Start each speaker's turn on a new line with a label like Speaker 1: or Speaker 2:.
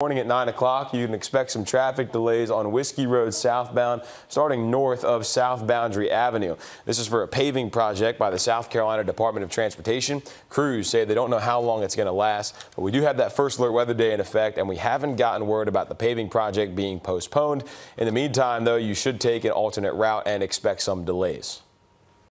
Speaker 1: Morning at 9 o'clock, you can expect some traffic delays on Whiskey Road southbound, starting north of South Boundary Avenue. This is for a paving project by the South Carolina Department of Transportation. Crews say they don't know how long it's going to last, but we do have that first alert weather day in effect, and we haven't gotten word about the paving project being postponed. In the meantime, though, you should take an alternate route and expect some delays.